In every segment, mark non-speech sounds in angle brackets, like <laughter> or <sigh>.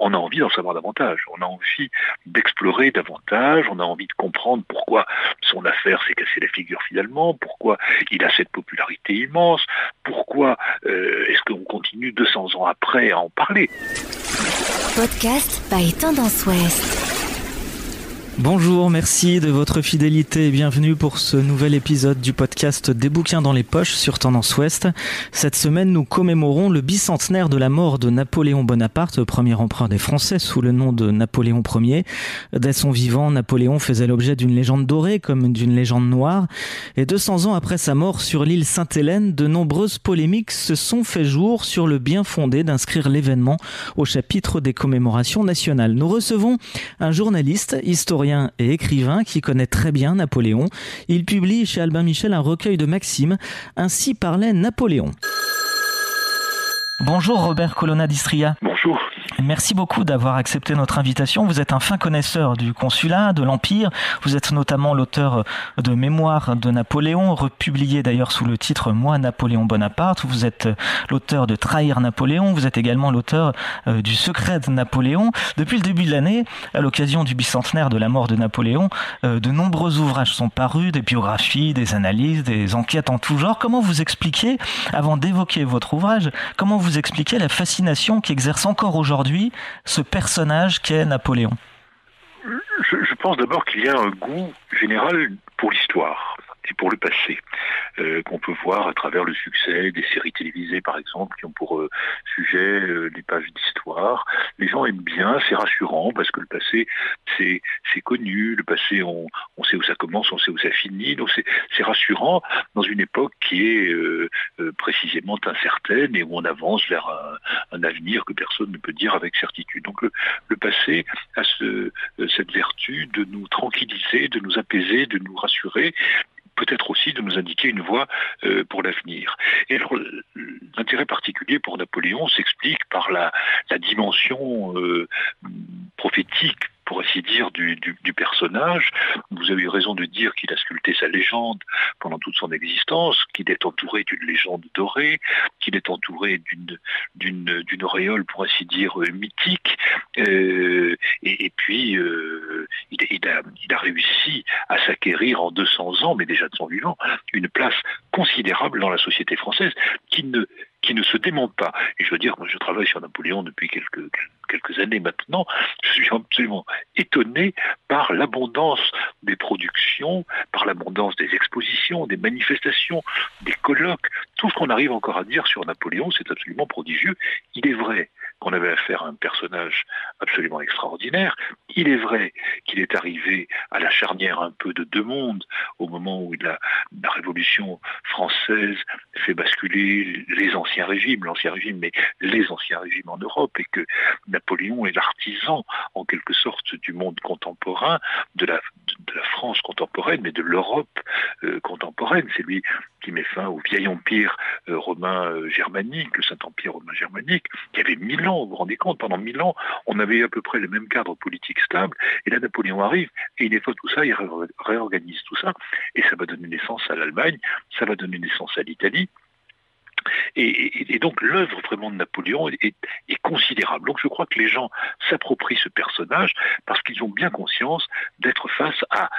on a envie d'en savoir davantage, on a envie d'explorer davantage, on a envie de comprendre pourquoi son affaire s'est cassée la figure finalement, pourquoi il a cette popularité immense, pourquoi euh, est-ce qu'on continue 200 ans après à en parler? Podcast by Tendance Ouest. Bonjour, merci de votre fidélité et bienvenue pour ce nouvel épisode du podcast Des bouquins dans les poches sur Tendance Ouest. Cette semaine, nous commémorons le bicentenaire de la mort de Napoléon Bonaparte, premier empereur des Français sous le nom de Napoléon Ier. Dès son vivant, Napoléon faisait l'objet d'une légende dorée comme d'une légende noire. Et 200 ans après sa mort sur l'île Sainte-Hélène, de nombreuses polémiques se sont fait jour sur le bien fondé d'inscrire l'événement au chapitre des commémorations nationales. Nous recevons un journaliste, historien et écrivain qui connaît très bien Napoléon. Il publie chez Albin Michel un recueil de maximes. Ainsi parlait Napoléon. Bonjour Robert Colonna d'Istria. Bonjour. Merci beaucoup d'avoir accepté notre invitation. Vous êtes un fin connaisseur du consulat, de l'Empire. Vous êtes notamment l'auteur de Mémoires de Napoléon, republié d'ailleurs sous le titre Moi Napoléon Bonaparte. Vous êtes l'auteur de Trahir Napoléon. Vous êtes également l'auteur euh, du Secret de Napoléon. Depuis le début de l'année, à l'occasion du bicentenaire de la mort de Napoléon, euh, de nombreux ouvrages sont parus, des biographies, des analyses, des enquêtes en tout genre. Comment vous expliquez, avant d'évoquer votre ouvrage, comment vous expliquez la fascination qu'exerce encore aujourd'hui ce personnage qu'est Napoléon? Je pense d'abord qu'il y a un goût général pour l'histoire et pour le passé. Euh, qu'on peut voir à travers le succès des séries télévisées, par exemple, qui ont pour euh, sujet euh, des pages d'histoire. Les gens aiment bien, c'est rassurant, parce que le passé, c'est connu, le passé, on, on, sait où ça commence, on sait où ça finit, donc c'est rassurant dans une époque qui est précisément incertaine et où on avance vers un, avenir que personne ne peut dire avec certitude. Donc le, le passé a ce, cette vertu de nous tranquilliser, de nous apaiser, de nous rassurer, peut-être aussi de nous indiquer une voie euh, pour l'avenir. Et alors, l'intérêt particulier pour Napoléon s'explique par la, dimension euh, prophétique pour ainsi dire, du, personnage. Vous avez raison de dire qu'il a sculpté sa légende pendant toute son existence, qu'il est entouré d'une légende dorée, qu'il est entouré d'une auréole, pour ainsi dire, euh, mythique. Euh, et, puis, euh, il, a, il a réussi à s'acquérir en 200 ans, mais déjà de son vivant, une place considérable dans la société française qui ne qui ne se démonte pas. Et je veux dire, moi je travaille sur Napoléon depuis quelques années maintenant, je suis absolument étonné par l'abondance des productions, par l'abondance des expositions, des manifestations, des colloques, tout ce qu'on arrive encore à dire sur Napoléon, c'est absolument prodigieux. Il est vrai qu'on avait affaire à un personnage absolument extraordinaire. Il est vrai qu'il est arrivé à la charnière un peu de deux mondes, au moment où la, Révolution française fait basculer les anciens régimes, l'ancien régime, mais les anciens régimes en Europe, et que Napoléon est l'artisan, en quelque sorte, du monde contemporain, de la, de la France contemporaine, mais de l'Europe euh, contemporaine. C'est lui qui met fin au vieil empire euh, romain euh, germanique, le Saint-Empire romain germanique, qui avait mille ans, vous vous rendez compte, pendant mille ans, on avait à peu près le même cadre politique stable, et là Napoléon arrive, et il effondre tout ça, il réorganise tout ça, et ça va donner naissance à l'Allemagne, ça va donner naissance à l'Italie, et, donc l'œuvre vraiment de Napoléon est, considérable. Donc je crois que les gens s'approprient ce personnage parce qu'ils ont bien conscience d'être face à,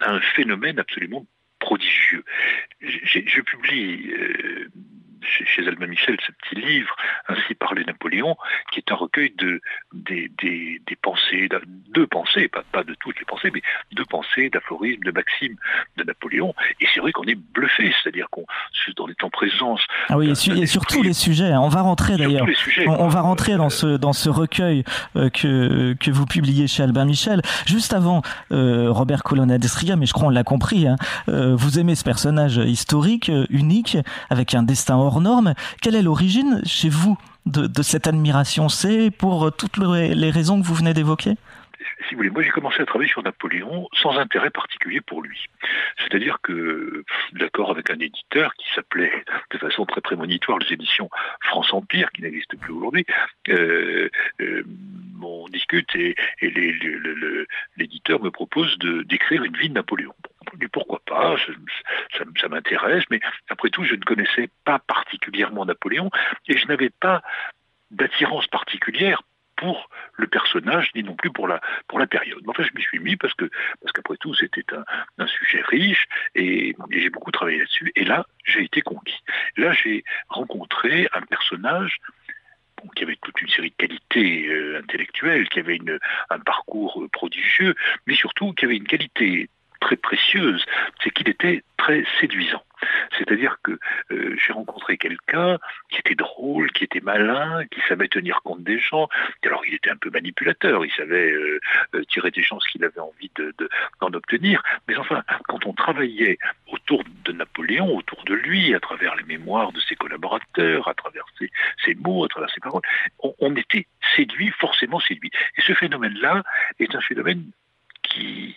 un phénomène absolument prodigieux. Je, publie euh, chez, Albin Michel ce petit livre, Ainsi parlait Napoléon, qui est un recueil de, des, pensées, deux pensées, pas, pas de toutes les pensées, mais deux pensées, d'aphorismes, de maximes de Napoléon. Et c'est vrai qu'on est bluffé, c'est-à-dire qu'on est en présence. Ah oui, et, sur tous les sujets, hein. on va rentrer d'ailleurs. On, va rentrer dans ce, dans ce recueil euh, que, que vous publiez chez Albin Michel. Juste avant, euh, Robert Colonna d'Estria, mais je crois on l'a compris, hein, euh, vous aimez ce personnage historique, unique, avec un destin hors norme. Quelle est l'origine chez vous de, cette admiration? C'est pour toutes les raisons que vous venez d'évoquer? Si vous voulez, moi j'ai commencé à travailler sur Napoléon sans intérêt particulier pour lui. C'est-à-dire que, d'accord avec un éditeur qui s'appelait de façon très prémonitoire les éditions France Empire, qui n'existe plus aujourd'hui, euh, euh, on discute et, l'éditeur me propose d'écrire une vie de Napoléon pourquoi pas, ça, m'intéresse, mais après tout, je ne connaissais pas particulièrement Napoléon et je n'avais pas d'attirance particulière pour le personnage, ni non plus pour la, pour la période. Enfin, je m'y suis mis parce que, parce qu'après tout, c'était un, sujet riche et, j'ai beaucoup travaillé là-dessus. Et là, j'ai été conquis. Là, j'ai rencontré un personnage qui avait toute une série de qualités euh, intellectuelles, qui avait une, un parcours euh, prodigieux, mais surtout qui avait une qualité très précieuse, c'est qu'il était très séduisant. C'est-à-dire que euh, j'ai rencontré quelqu'un qui était drôle, qui était malin, qui savait tenir compte des gens. alors il était un peu manipulateur, il savait euh, euh, tirer des ce qu'il avait envie d'en obtenir. Mais enfin, quand on travaillait autour de Napoléon, autour de lui, à travers les mémoires de ses collaborateurs, à travers ses, mots, à travers ses paroles, on était séduit, forcément séduit. Et ce phénomène-là est un phénomène qui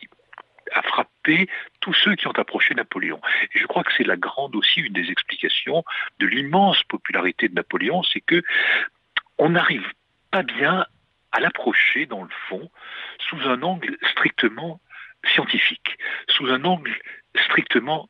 a frappé tous ceux qui ont approché Napoléon. Et je crois que c'est la grande aussi, une des explications de l'immense popularité de Napoléon, c'est que on n'arrive pas bien à l'approcher, dans le fond, sous un angle strictement scientifique, sous un angle strictement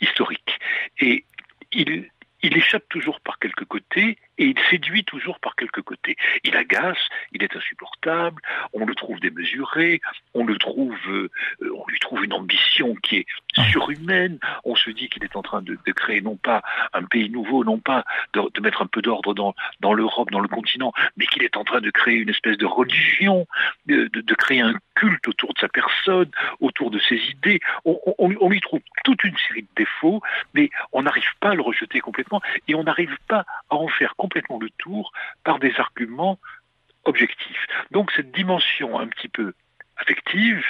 historique. Et il, il échappe toujours par quelques côtés et il séduit toujours par quelques côtés. Il agace, il est insupportable, on le trouve démesuré, on le trouve, euh, on lui trouve une ambition qui est surhumaine. On se dit qu'il est en train de, créer non pas un pays nouveau, non pas de, mettre un peu d'ordre dans, dans l'Europe, dans le continent, mais qu'il est en train de créer une espèce de religion, de, de créer un culte autour de sa personne, autour de ses idées. On, on lui trouve toute une série de défauts, mais on n'arrive pas à le rejeter complètement et on n'arrive pas à en faire complètement le tour par des arguments objectifs. Donc cette dimension un petit peu affective,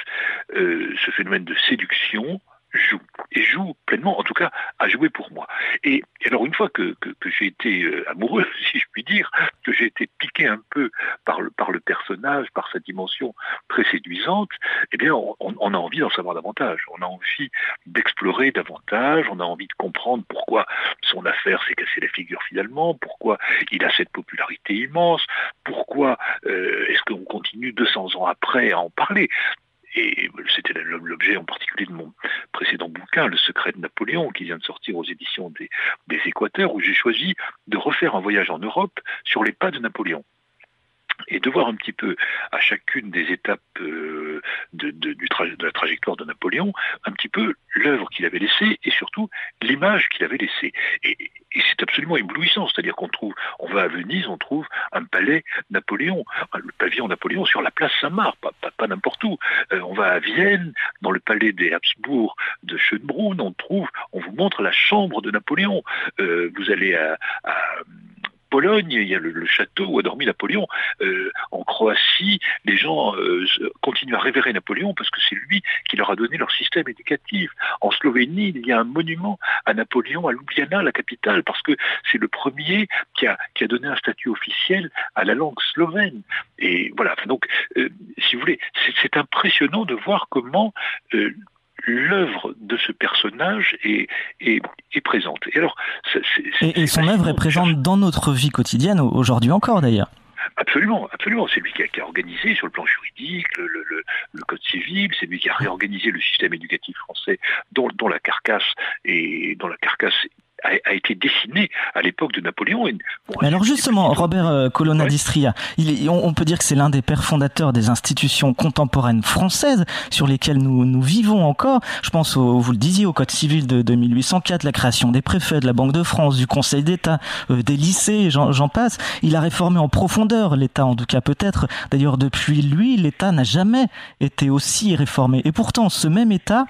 euh, ce phénomène de séduction, joue et joue pleinement, en tout cas a joué pour moi. Et, alors une fois que, j'ai été euh, amoureux, <laughs> si je puis dire, que j'ai été piqué un peu par le, par le personnage, par sa dimension très séduisante, eh bien on, a envie d'en savoir davantage, on a envie d'explorer davantage, on a envie de comprendre pourquoi son affaire s'est cassée la figure finalement, pourquoi il a cette popularité immense, pourquoi euh, est-ce qu'on continue 200 ans après à en parler? Et c'était l'objet en particulier de mon précédent bouquin, Le secret de Napoléon, qui vient de sortir aux éditions des, des Équateurs, où j'ai choisi de refaire un voyage en Europe sur les pas de Napoléon et de voir un petit peu à chacune des étapes euh, de, la trajectoire de Napoléon, un petit peu l'œuvre qu'il avait laissée et surtout l'image qu'il avait laissée. Et, c'est absolument éblouissant, c'est-à-dire qu'on trouve, on va à Venise, on trouve un palais Napoléon, le pavillon Napoléon sur la place Saint-Marc, pas, n'importe où. Euh, on va à Vienne, dans le palais des Habsbourg de Schönbrunn, on trouve, on vous montre la chambre de Napoléon. Euh, vous allez à Pologne, il y a le, château où a dormi Napoléon. Euh, en Croatie, les gens euh, continuent à révérer Napoléon parce que c'est lui qui leur a donné leur système éducatif. En Slovénie, il y a un monument à Napoléon à Ljubljana, la capitale, parce que c'est le premier qui a, qui a donné un statut officiel à la langue slovène. Et voilà, donc, euh, si vous voulez, c'est impressionnant de voir comment l'œuvre de ce personnage est, est, présente. Et, alors, et, son œuvre est présente dans notre vie quotidienne, aujourd'hui encore d'ailleurs. Absolument, absolument. C'est lui qui a, organisé sur le plan juridique le, le, le, code civil, c'est lui qui a réorganisé le système éducatif français dont, dont la carcasse et dont la carcasse a, été dessiné à l'époque de Napoléon. alors justement, Robert euh, Colonna d'Istria, on, peut dire que c'est l'un des pères fondateurs des institutions contemporaines françaises sur lesquelles nous, nous vivons encore. Je pense, au, vous le disiez, au Code civil de, 1804, la création des préfets, de la Banque de France, du Conseil d'État, euh, des lycées, j'en passe. Il a réformé en profondeur l'État, en tout cas peut-être. D'ailleurs, depuis lui, l'État n'a jamais été aussi réformé. Et pourtant, ce même État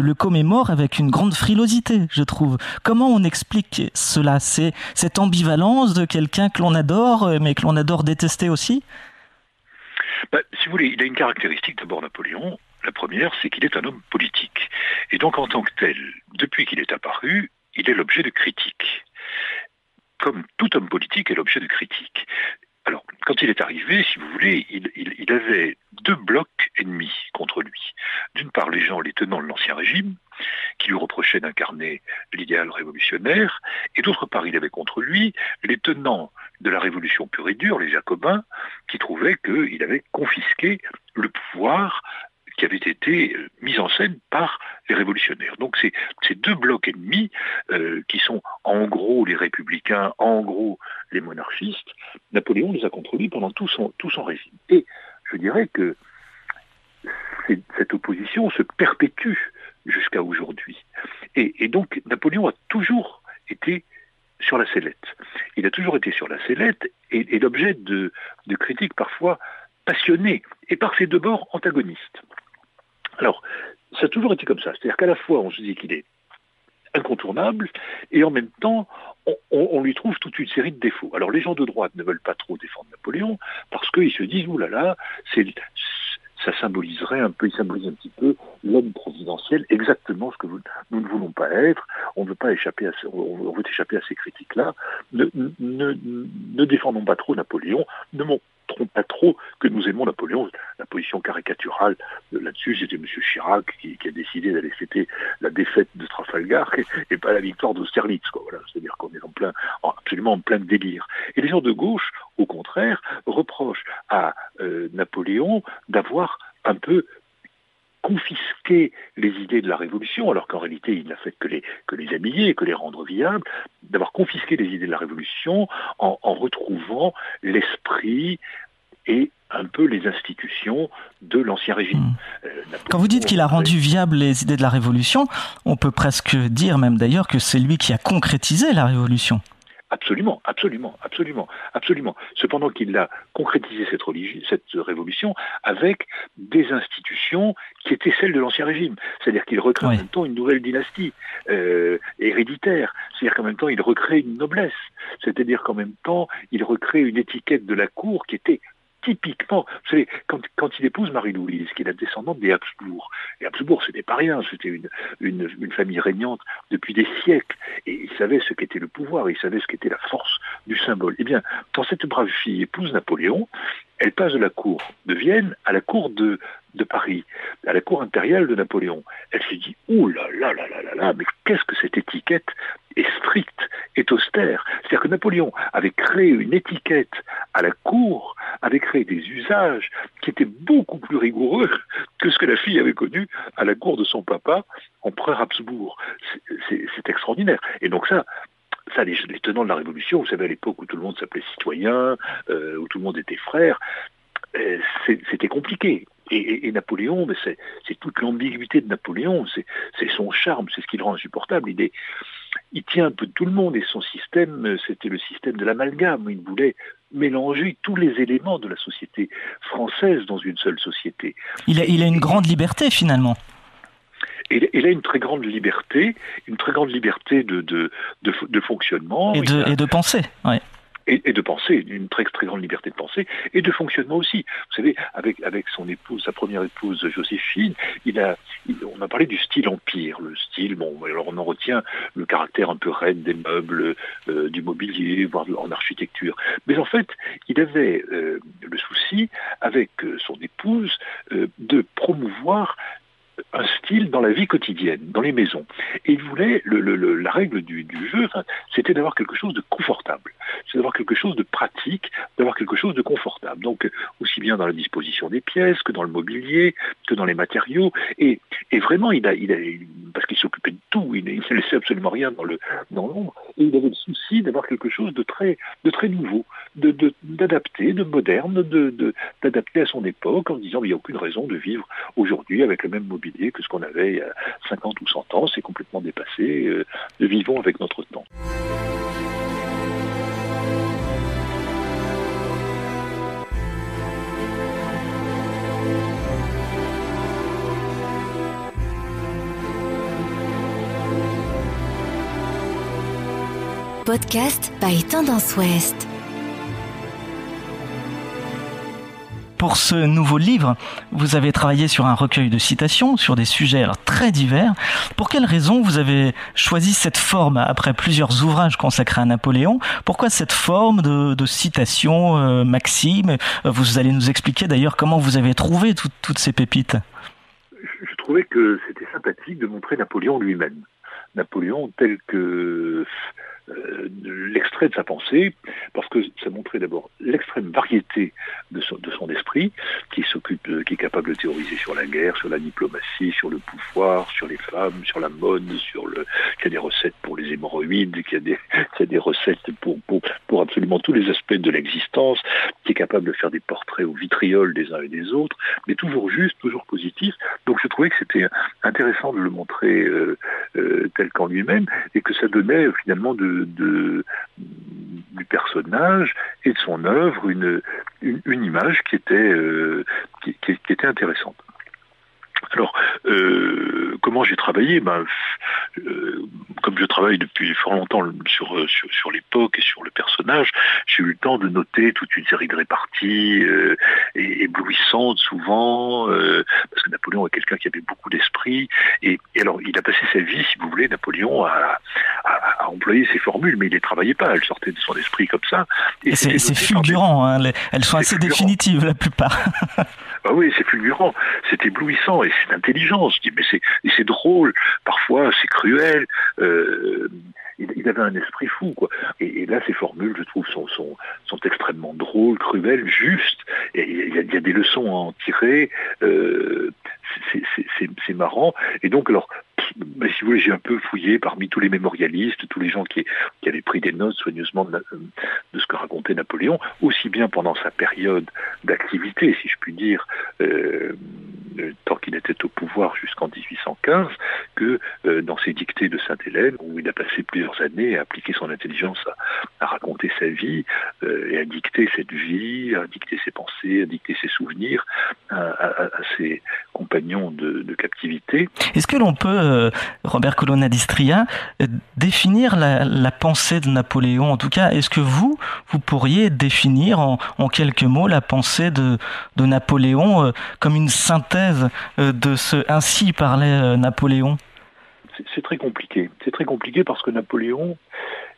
le commémore avec une grande frilosité, je trouve. Comment on explique cela? C'est cette ambivalence de quelqu'un que l'on adore, euh, mais que l'on adore détester aussi? Bah, Si vous voulez, il a une caractéristique d'abord Napoléon. La première, c'est qu'il est un homme politique. Et donc en tant que tel, depuis qu'il est apparu, il est l'objet de critiques. Comme tout homme politique est l'objet de critiques. Alors, quand il est arrivé, si vous voulez, il, avait deux blocs ennemis contre lui. D'une part, les gens, les tenants de l'Ancien Régime, qui lui reprochaient d'incarner l'idéal révolutionnaire, et d'autre part, il avait contre lui les tenants de la Révolution pure et dure, les Jacobins, qui trouvaient qu'il avait confisqué le pouvoir qui avait été euh, mise en scène par les révolutionnaires. Donc c'est ces deux blocs ennemis euh, qui sont en gros les républicains, en gros les monarchistes, Napoléon les a contrôlés pendant tout son, tout son régime. Et je dirais que cette opposition se perpétue jusqu'à aujourd'hui. Et, donc Napoléon a toujours été sur la sellette. Il a toujours été sur la sellette et, l'objet de, de critiques parfois passionnées et par ses deux bords antagonistes. Alors, ça a toujours été comme ça. C'est-à-dire qu'à la fois, on se dit qu'il est incontournable, et en même temps, on, lui trouve toute une série de défauts. Alors les gens de droite ne veulent pas trop défendre Napoléon, parce qu'ils se disent, oulala, ça symboliserait un peu, il symbolise un petit peu l'homme providentiel, exactement ce que nous ne voulons pas être. On ne veut pas échapper à, on veut échapper à ces critiques-là. Ne, ne, défendons pas trop Napoléon, pas trop que nous aimons Napoléon. La position caricaturale là-dessus, c'était M. Chirac qui, a décidé d'aller fêter la défaite de Trafalgar et, pas la victoire d'Austerlitz. Voilà. C'est-à-dire qu'on est en plein, absolument en plein délire. Et les gens de gauche, au contraire, reprochent à euh, Napoléon d'avoir un peu confisqué les idées de la Révolution, alors qu'en réalité il n'a fait que les, que les habiller, que les rendre viables, d'avoir confisqué les idées de la Révolution en, en retrouvant l'esprit et un peu les institutions de l'Ancien Régime. Hmm. Euh, Quand vous dites qu'il a rendu viable les idées de la Révolution, on peut presque dire même d'ailleurs que c'est lui qui a concrétisé la Révolution. Absolument, absolument, absolument, absolument. Cependant qu'il a concrétisé cette, cette révolution avec des institutions qui étaient celles de l'Ancien Régime. C'est-à-dire qu'il recrée en même temps une nouvelle dynastie euh, héréditaire. C'est-à-dire qu'en même temps, il recrée une noblesse. C'est-à-dire qu'en même temps, il recrée une étiquette de la cour qui était typiquement, vous savez, quand, il épouse Marie-Louise, qui est la descendante des Habsbourg, et Habsbourg, ce n'est pas rien, c'était une, une, famille régnante depuis des siècles, et il savait ce qu'était le pouvoir, il savait ce qu'était la force du symbole. Eh bien, quand cette brave fille épouse Napoléon, elle passe de la cour de Vienne à la cour de, Paris, à la cour impériale de Napoléon. Elle se dit, ouh là là là là là là, mais qu'est-ce que cette étiquette est stricte, est austère. C'est-à-dire que Napoléon avait créé une étiquette à la cour, avait créé des usages qui étaient beaucoup plus rigoureux que ce que la fille avait connu à la cour de son papa, empereur Habsbourg. C'est extraordinaire. Et donc ça, les, tenants de la Révolution, vous savez, à l'époque où tout le monde s'appelait citoyen, euh, où tout le monde était frère, euh, c'était compliqué. Et, Napoléon, c'est toute l'ambiguïté de Napoléon, c'est son charme, c'est ce qui le rend insupportable. Il, tient un peu de tout le monde et son système, c'était le système de l'amalgame. Il voulait mélanger tous les éléments de la société française dans une seule société. Il a une grande liberté finalement. Il, il, a une très grande liberté, une très grande liberté de, de, de, fonctionnement. Et de, et de pensée, ouais et, de penser, une très, très grande liberté de penser et de fonctionnement aussi. Vous savez, avec, avec son épouse, sa première épouse Joséphine, il a, on a parlé du style empire, le style, bon, alors on en retient le caractère un peu raide des meubles, euh, du mobilier, voire en architecture. Mais en fait, il avait euh, le souci, avec euh, son épouse, de promouvoir un style dans la vie quotidienne, dans les maisons. Et il voulait, la règle du, jeu, c'était d'avoir quelque chose de confortable, c'est d'avoir quelque chose de pratique, d'avoir quelque chose de confortable. Donc, aussi bien dans la disposition des pièces que dans le mobilier, que dans les matériaux. Et, vraiment, il a, parce qu'il s'occupait de tout, il, ne laissait absolument rien dans dans l'ombre, et il avait le souci d'avoir quelque chose de très, de très nouveau, d'adapter, de, de, moderne, de d'adapter à son époque, en disant, il n'y a aucune raison de vivre aujourd'hui avec le même mobilier que ce qu'on avait il y a 50 ou 100 ans. C'est complètement dépassé. Euh, vivons avec notre temps. Podcast by Tendance Ouest. Pour ce nouveau livre, vous avez travaillé sur un recueil de citations sur des sujets très divers. Pour quelles raisons vous avez choisi cette forme après plusieurs ouvrages consacrés à Napoléon? Pourquoi cette forme de, citation, euh, Maxime? Vous allez nous expliquer d'ailleurs comment vous avez trouvé toutes ces pépites. Je trouvais que c'était sympathique de montrer Napoléon lui-même. Napoléon tel que euh, l'extrait de sa pensée, parce que ça montrait d'abord l'extrême variété de son, esprit, qui s'occupe, qui est capable de théoriser sur la guerre, sur la diplomatie, sur le pouvoir, sur les femmes, sur la mode, sur le, qu'il y a des recettes pour les hémorroïdes, qu'il y a des, <laughs> a des recettes pour, pour, absolument tous les aspects de l'existence, qui est capable de faire des portraits au vitriol des uns et des autres, mais toujours juste, toujours positif. Donc je trouvais que c'était intéressant de le montrer euh, euh, tel qu'en lui-même et que ça donnait finalement de, du personnage et de son œuvre une, image qui était, euh, qui, qui, était intéressante. Alors, euh, comment j'ai travaillé ben, euh, Comme je travaille depuis fort longtemps sur, euh, sur, sur l'époque et sur le personnage, j'ai eu le temps de noter toute une série de réparties euh, éblouissantes souvent, parce que Napoléon est quelqu'un qui avait beaucoup d'esprit. Et, et, alors, il a passé sa vie, si vous voulez, Napoléon, à, à, à, employer ses formules, mais il les travaillait pas. Elles sortaient de son esprit comme ça. Et, c'est fulgurant. Hein, elles sont assez fulgurant. définitives la plupart. <laughs> Ah oui, c'est fulgurant, c'est éblouissant et c'est intelligent. Je dis, mais c'est, drôle, parfois c'est cruel. Euh, il, avait un esprit fou, quoi. Et, là, ces formules, je trouve, sont, sont, sont extrêmement drôles, cruelles, justes. Et il y, a, il y a des leçons à en tirer. Euh, c'est marrant. Et donc, alors, mais si vous voulez, j'ai un peu fouillé parmi tous les mémorialistes, tous les gens qui, avaient pris des notes soigneusement de, de, ce que racontait Napoléon, aussi bien pendant sa période d'activité, si je puis dire, euh, tant qu'il était au pouvoir jusqu'en 1815, que euh, dans ses dictées de Sainte-Hélène, où il a passé plusieurs années à appliquer son intelligence à, raconter sa vie euh, et à dicter cette vie, à dicter ses pensées, à dicter ses souvenirs à, ses compagnons de, captivité. Est-ce que l'on peut, euh, Robert Colonna d'Istria, euh, définir la, pensée de Napoléon En tout cas, est-ce que vous, vous pourriez définir en, quelques mots la pensée de, Napoléon euh, comme une synthèse euh, de ce ainsi parlait euh, Napoléon? C'est très compliqué. C'est très compliqué parce que Napoléon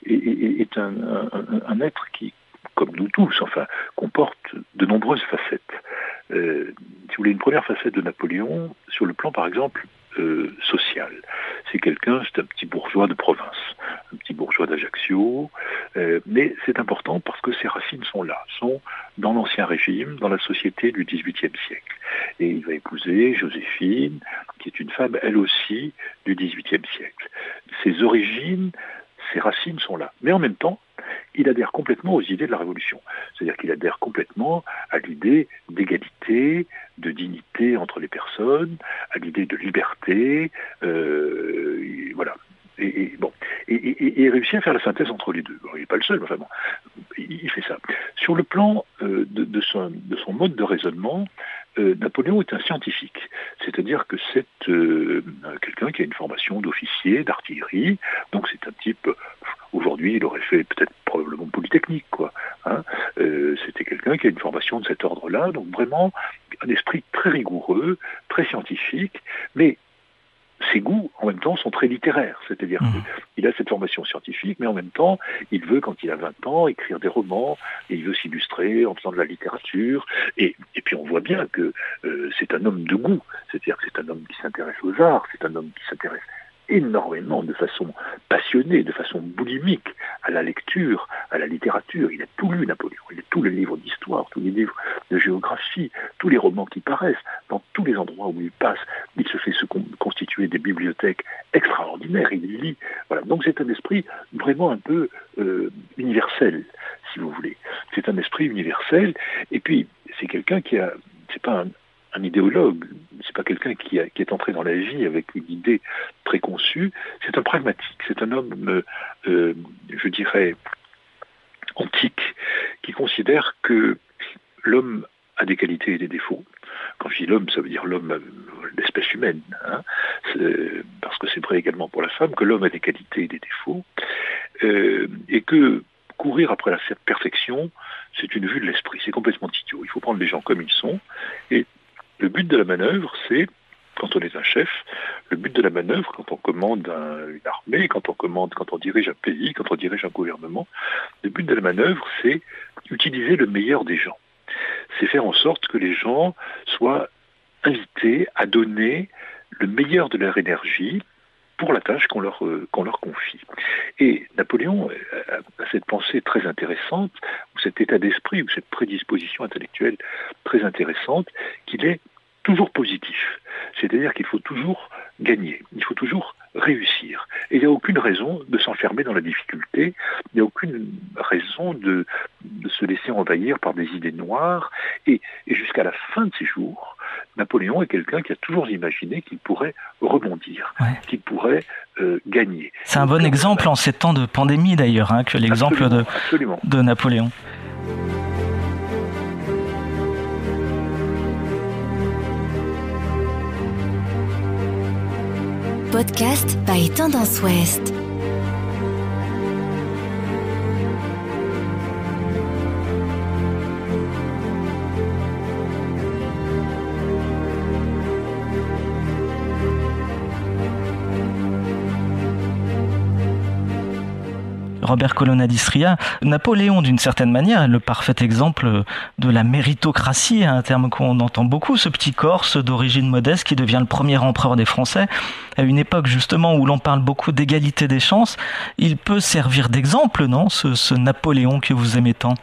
est, un, être qui, comme nous tous, enfin, comporte de nombreuses facettes. Euh, si vous voulez, une première facette de Napoléon, sur le plan, par exemple, euh, social. C'est quelqu'un, c'est un petit bourgeois de province, un petit bourgeois d'Ajaccio, euh, mais c'est important parce que ses racines sont là, sont dans l'ancien régime, dans la société du XVIIIe siècle. Et il va épouser Joséphine, qui est une femme, elle aussi, du XVIIIe siècle. Ses origines, ses racines sont là. Mais en même temps, il adhère complètement aux idées de la Révolution. C'est-à-dire qu'il adhère complètement à l'idée d'égalité, de dignité entre les personnes, à l'idée de liberté, euh, voilà. Et, bon, et, réussit à faire la synthèse entre les deux. Il n'est pas le seul, enfin bon, il, fait ça. Sur le plan euh, de son mode de raisonnement, euh, Napoléon est un scientifique, c'est-à-dire que c'est euh, quelqu'un qui a une formation d'officier d'artillerie, donc c'est un type. Aujourd'hui, il aurait fait peut-être probablement polytechnique, quoi. Hein euh, C'était quelqu'un qui a une formation de cet ordre-là, donc vraiment un esprit très rigoureux, très scientifique, mais ses goûts, en même temps, sont très littéraires. C'est-à-dire mmh. qu'il a cette formation scientifique, mais en même temps, il veut, quand il a 20 ans, écrire des romans, et il veut s'illustrer en faisant de la littérature. Et, et puis on voit bien que euh, c'est un homme de goût. C'est-à-dire que c'est un homme qui s'intéresse aux arts, c'est un homme qui s'intéresse énormément, de façon passionnée, de façon boulimique, à la lecture, à la littérature. Il a tout lu, Napoléon. Il a tous les livres d'histoire, tous les livres de géographie, tous les romans qui paraissent, dans tous les endroits où il passe. Il se fait constituer des bibliothèques extraordinaires. Il lit. Voilà. Donc c'est un esprit vraiment un peu euh, universel, si vous voulez. C'est un esprit universel. Et puis, c'est quelqu'un qui a. Pas un idéologue, c'est pas quelqu'un qui, est entré dans la vie avec une idée préconçue, c'est un pragmatique, c'est un homme, euh, euh, je dirais, antique, qui considère que l'homme a des qualités et des défauts. Quand je dis l'homme, ça veut dire l'homme, l'espèce humaine, hein, parce que c'est vrai également pour la femme, que l'homme a des qualités et des défauts, euh, et que courir après la perfection, c'est une vue de l'esprit, c'est complètement idiot. Il faut prendre les gens comme ils sont, le but de la manœuvre, c'est, quand on est un chef, le but de la manœuvre, quand on commande un, une armée, quand on commande, quand on dirige un pays, quand on dirige un gouvernement, le but de la manœuvre, c'est utiliser le meilleur des gens. C'est faire en sorte que les gens soient invités à donner le meilleur de leur énergie pour la tâche qu'on leur, qu'on leur confie. Et Napoléon a cette pensée très intéressante, ou cet état d'esprit, ou cette prédisposition intellectuelle très intéressante, qu'il est toujours positif. C'est-à-dire qu'il faut toujours gagner, il faut toujours réussir. Et il n'y a aucune raison de s'enfermer dans la difficulté, il n'y a aucune raison de, se laisser envahir par des idées noires. Et, jusqu'à la fin de ses jours, Napoléon est quelqu'un qui a toujours imaginé qu'il pourrait rebondir, qu'il pourrait euh, gagner. C'est un bon exemple en ces temps de pandémie d'ailleurs, hein, que l'exemple de, de Napoléon. Podcast by Tendance Ouest. Robert Colonna d'Istria. Napoléon, d'une certaine manière, le parfait exemple de la méritocratie, un terme qu'on entend beaucoup, ce petit Corse d'origine modeste qui devient le premier empereur des Français. À une époque justement où l'on parle beaucoup d'égalité des chances, il peut servir d'exemple, non, ce Napoléon que vous aimez tant?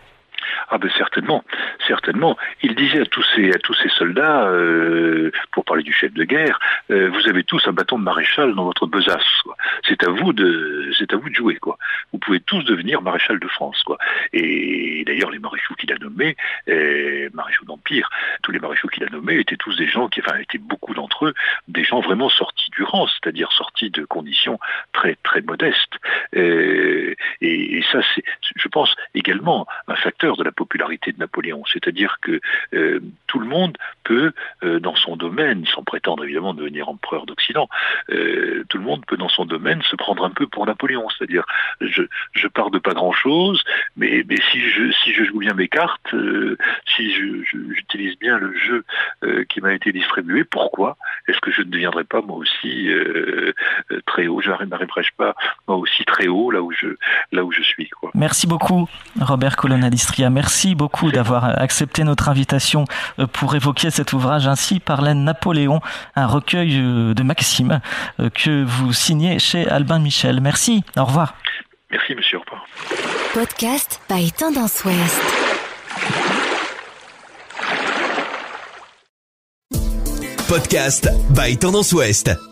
Ah ben certainement, certainement. Il disait à tous ces, soldats, euh, pour parler du chef de guerre, euh, vous avez tous un bâton de maréchal dans votre besace. C'est à vous de, jouer. Quoi. Vous pouvez tous devenir maréchal de France. Et d'ailleurs, les maréchaux qu'il a nommés, euh, maréchaux d'empire, tous les maréchaux qu'il a nommés étaient tous des gens qui, enfin, étaient beaucoup d'entre eux des gens vraiment sortis du rang, c'est-à-dire sortis de conditions très très modestes. et ça, c'est, je pense, également un facteur de la popularité de Napoléon. C'est-à-dire que euh, tout le monde peut, euh, dans son domaine, sans prétendre évidemment devenir empereur d'Occident, euh, tout le monde peut dans son domaine se prendre un peu pour Napoléon. C'est-à-dire, je, je pars de pas grand-chose, mais, mais si, je, si je joue bien mes cartes, si j'utilise bien le jeu qui m'a été distribué, pourquoi est-ce que je ne deviendrai pas moi aussi très haut? Je n'arriverai-je pas moi aussi très haut là où je, là où je suis quoi. Merci beaucoup Robert Colonna d'Istria. Merci beaucoup d'avoir accepté notre invitation euh, pour évoquer cet ouvrage Ainsi parlait Napoléon, un recueil euh, de maximes euh, que vous signez chez Albin Michel. Merci, au revoir. Merci monsieur, au revoir. Podcast by Tendance Ouest. Podcast by Tendance Ouest.